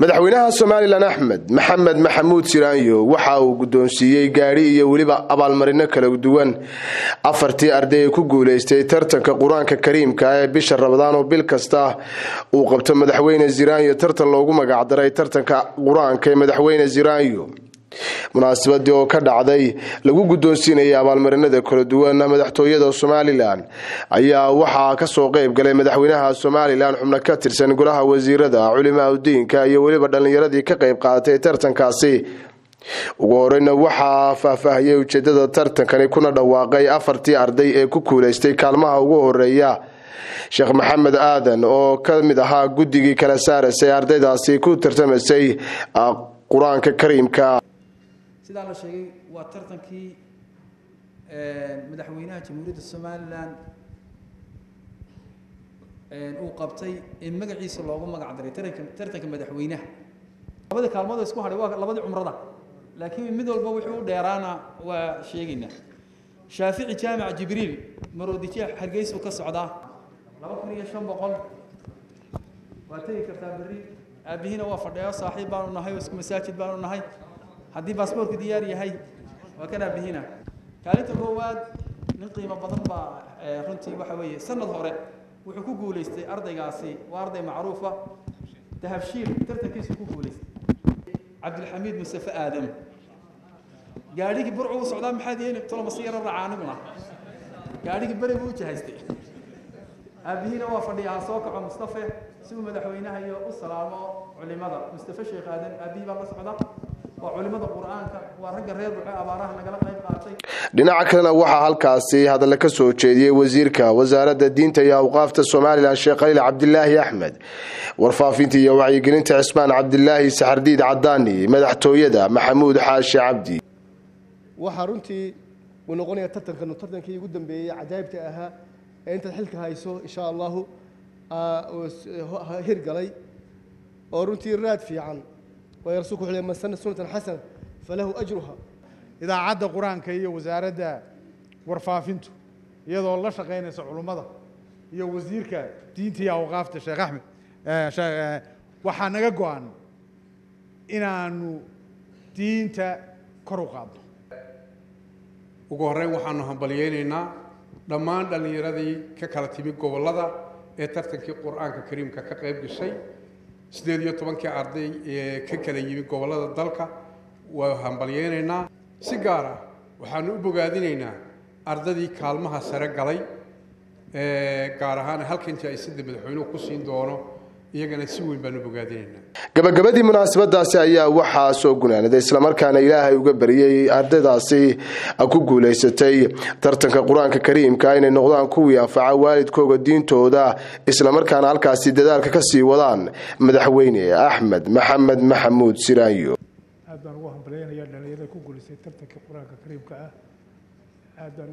madaxweynaha somalilan axmed maxamed maxamuud siraanyo waxa uu guddoonsiiyey gaadhi iyo weliba abaalmarino kala duwan. Afartii arday ee ku guulaystay tartanka qur'aanka kariimka ee bisha rabadaan oo bil kasta. Uu qabto madaxweyne siraanyo tartan loogu magacdaray tartanka qur'aanka ee madaxweyne siraanyo munaasabadii oo ka dhacday lagu guddoonsiinayay abaalmarinada kala duwan madaxtooyada somalilan ayaa waxaa ka soo qeyb galay madaxweynaha somalilan xubno ka tirsan golaha wasiirada culimaa udiinka iyo weliba dhallinyaradii ka qeyb qaadatay tartankaasi. Ugu horeyna waxaa faahfaahiyey ujeedada tartankani kuna dhawaaqay afartii arday ee ku kuuleystay kaalmaha ugu horreeya sheekh maxamed aadan oo ka mid ahaa guddigii kala saaraysay ardaydaasi ku tartamaysay qur'aanka kariimka sidaa la sheegay waa tartankii madaxweynaha jamhuuriyadda somalilan uu qabtay ee magaciisa loogu magac daray taranka tartanka madaxweynaha. Labadii kaalmood isku hadhay waa labadii cumrada. Laakiin mid walba wuxuu u dheeraana waa sheegaynaa shaafici jaamic jibriil maroodijeex hargeysuu ka socdaa. Laba kun iyo shan boqol. Waa tegi kartaa berri. Aabihiina waa fadhiyo saaxiib baanu nahay oo isku masaajid baanu nahay haddii baasboorku diyaar yahay waa kan aabihina kaalinta koowaad nin qiimo badan baa runtii waxa weeye sanad hore wuxuu ku guulaystay ardaygaasi. Waa arday macruufa dahabshiil tartankiisu ku guulaystay. Cabdilxamiid mustafe aadam. Gaadhigii burcu u socdaa maxaad yeeli tolomasi yaro raaca aniguna gaadhigii beri buu u jahaystay. Aabihiina waa fadhiya ha soo kaco mustafe si uu madaxweynaha iyo u salaamo culimada. Mustafe sheekh aadan aabihii baa la socda waa culimada qur'aanka waa ragga reer buxe abaaraha nagala qayb qaatay. Dhinaca kalena waxaa halkaasi hadalla ka soo jeediyey wasiirka wasaaradda diinta iyo awqaafta somalilan sheekh khaliil cabdilaahi axmed. Warfaafinta iyo wacyigelinta cismaan cabdilaahi saxardiid cadaani madaxtooyada maxamuud xaashi cabdi. Waxaa runtii uu noqonaya tartankanu tartankii ugu dambeeyey cajaa'ibta ahaa ee intaad xilka hayso insha allahu hirgalay oo runtii raad fiican waayo rasuulku wuxuu man sanna sunnatan xasana falahu ajruha. Idaacadda qur'aanka iyo wasaaradda warfaafintu iyadoo la shaqaynaysa culummada iyo wasiirka diinta iyo awqaafta sheekh axmed waxaa naga go-an inaanu diinta kor u qaadno. Ugu horreyn waxaanu hambalyeynaynaa dhammaan dhallinyaradii ka kala timi gobollada ee tartankii qur'aanka kariimka ka qayb gashay sideed iyo tobankii arday ee ka kala yimi gobollada dalka waa hambalyeynaynaa si gaar ah waxaanu u bogaadinaynaa ardadii kaalmaha sare galay gaar ahaan halkan jaa-isada madaxweynuhu ku siin doono iyagana si weyn baanu bogaadinaynaa gabagabadii munaasabadaasi ayaa waxaa soo gunaanaday islamarkaana ilaahay uga bariyey ardaydaasi ku guulaysatay. Tartanka qur'aanka kariimka inay noqdaan kuwii anfaca waalidkooga diintooda islamarkaana halkaasi dadaalka ka sii wadaan madaxweyne axmed maxamed maxamuud siraanyo aad baan ugu hambalyaynaya dhalinyarada ku guulaystay tartanka qur'aanka kariimka ah aad baan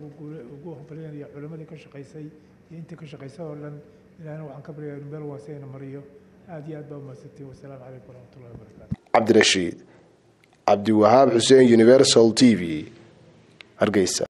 ugu hambalyaynaya culimmadii ka shaqaysay iyo intii ka shaqaysay oo dhan ilaahna waxaan ka baryaa inu meel waaseyna mariyo aad iyo aad baa umahadsantay wasalaamu calaykum waraxmatullahi wabarakaatu cabdirashiid cabdiwahaab xuseen universal t v. hargeysa